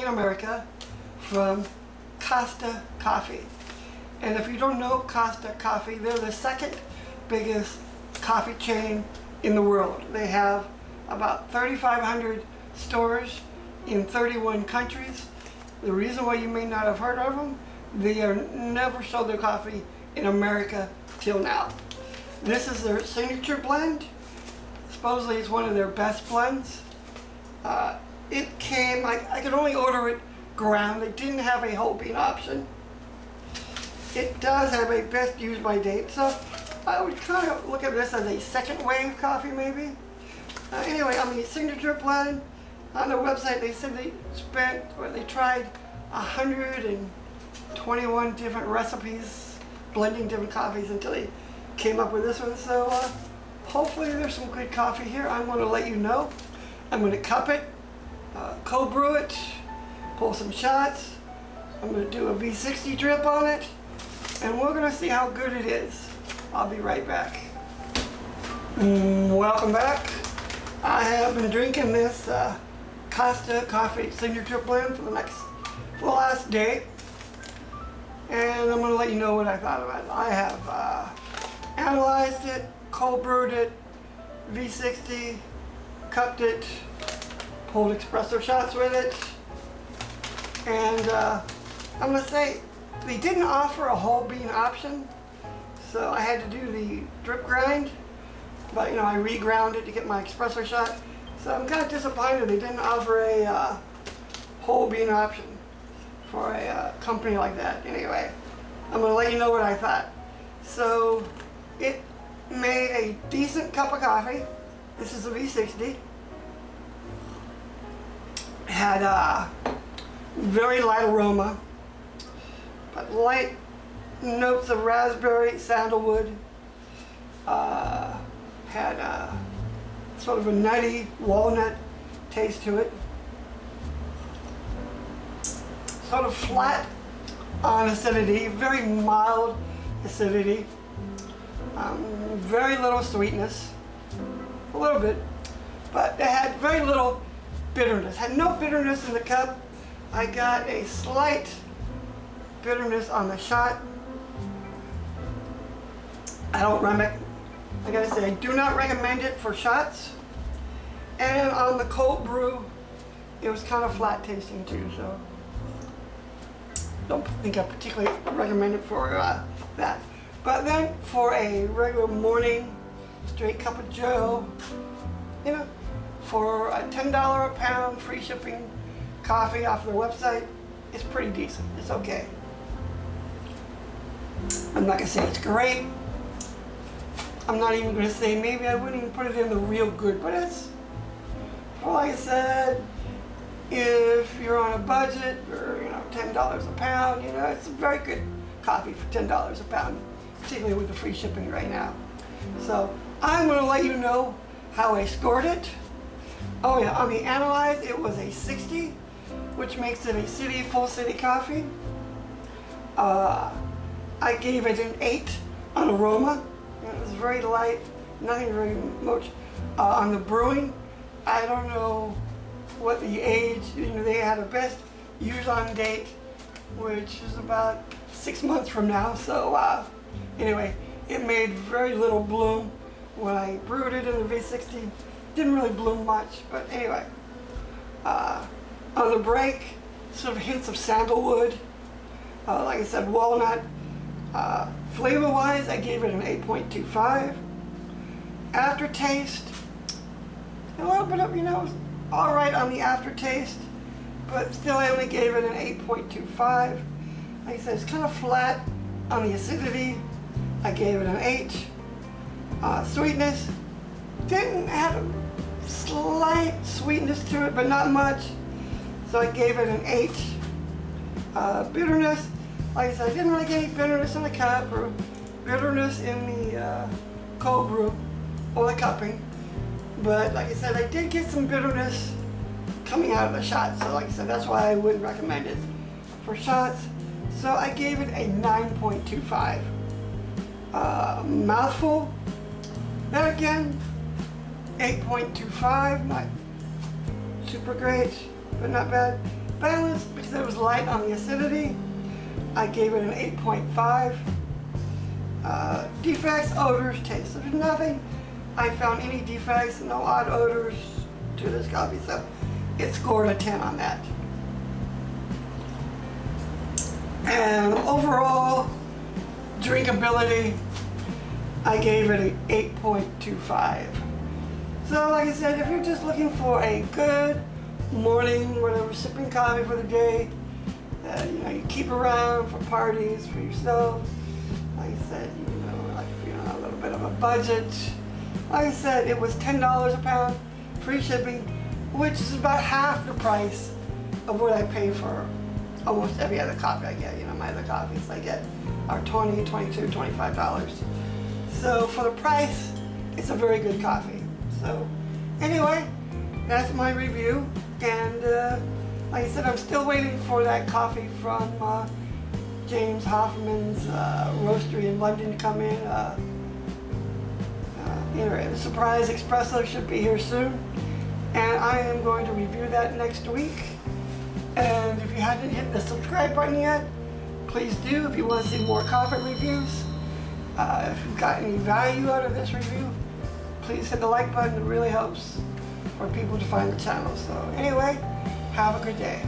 in America from Costa Coffee. And if you don't know Costa Coffee, they're the second biggest coffee chain in the world. They have about 3,500 stores in 31 countries. The reason why you may not have heard of them, they never sold their coffee in America till now. This is their signature blend. Supposedly it's one of their best blends. Uh, it came, I, I could only order it ground. They didn't have a whole bean option. It does have a best use by date, so I would kind of look at this as a second wave coffee maybe. Uh, anyway, on the signature blend, on the website they said they spent, or they tried 121 different recipes, blending different coffees until they came up with this one. So uh, hopefully there's some good coffee here. I'm going to let you know. I'm going to cup it, uh, brew it, pull some shots. I'm going to do a V60 drip on it, and we're going to see how good it is. I'll be right back. Mm, welcome back. I have been drinking this uh, Costa Coffee Signature Blend for the next, for the last day. And I'm going to let you know what I thought about it. I have uh, analyzed it, cold brewed it, V60, cupped it, pulled espresso shots with it. And uh, I'm going to say, they didn't offer a whole bean option. So I had to do the drip grind, but you know, I reground it to get my espresso shot. So I'm kind of disappointed they didn't offer a uh, whole bean option for a uh, company like that. Anyway, I'm going to let you know what I thought. So it made a decent cup of coffee. This is a V60. Had a very light aroma, but light notes of raspberry, sandalwood, uh, had a, sort of a nutty walnut taste to it. Sort of flat on acidity, very mild acidity, um, very little sweetness, a little bit, but it had very little bitterness. Had no bitterness in the cup. I got a slight bitterness on the shot I don't recommend, I gotta say, I do not recommend it for shots. And on the cold brew, it was kind of flat tasting too, so don't think I particularly recommend it for uh, that. But then for a regular morning straight cup of joe, you know, for a $10 a pound free shipping coffee off their website, it's pretty decent. It's okay. I'm not gonna say it's great, I'm not even going to say, maybe I wouldn't even put it in the real good, but it's, well, like I said, if you're on a budget or, you know, $10 a pound, you know, it's a very good coffee for $10 a pound, particularly with the free shipping right now. So I'm going to let you know how I scored it. Oh yeah, on the Analyze, it was a 60, which makes it a city, full city coffee. Uh, I gave it an 8 on aroma. It was very light, nothing very much. Uh, on the brewing, I don't know what the age, you know, they had a best use on date, which is about six months from now. So uh, anyway, it made very little bloom. When I brewed it in the V60, didn't really bloom much, but anyway. Uh, on the break, sort of hints of sandalwood, uh, like I said, walnut, uh, Flavor-wise, I gave it an 8.25. Aftertaste, a little bit of, you know, all right on the aftertaste, but still I only gave it an 8.25. Like I said, it's kind of flat on the acidity. I gave it an 8. Uh, sweetness, didn't have a slight sweetness to it, but not much. So I gave it an 8. Uh, bitterness, like I said, I didn't really get any bitterness in the cup or bitterness in the uh, cold brew or the cupping. But like I said, I did get some bitterness coming out of the shot. So like I said, that's why I wouldn't recommend it for shots. So I gave it a 9.25. Uh, mouthfeel, then again, 8.25, not super great, but not bad. balanced because it was light on the acidity. I gave it an 8.5. Uh, defects, odors, taste. There's nothing I found any defects, no odd odors to this coffee, so it scored a 10 on that. And overall drinkability, I gave it an 8.25. So like I said, if you're just looking for a good morning, whatever, sipping coffee for the day, that you know you keep around for parties for yourself. Like I said, you know, like you know, a little bit of a budget. Like I said, it was ten dollars a pound, free shipping, which is about half the price of what I pay for almost every other coffee I get. You know, my other coffees I get are 20, 22, 25 dollars. So for the price, it's a very good coffee. So anyway, that's my review. And uh, like I said, I'm still waiting for that coffee from uh, James Hoffmann's uh, roastery in London to come in. Uh, uh, anyway, the surprise espresso should be here soon. And I am going to review that next week. And if you haven't hit the subscribe button yet, please do if you want to see more coffee reviews. Uh, if you've got any value out of this review, please hit the like button. It really helps for people to find the channel. So anyway, have a good day.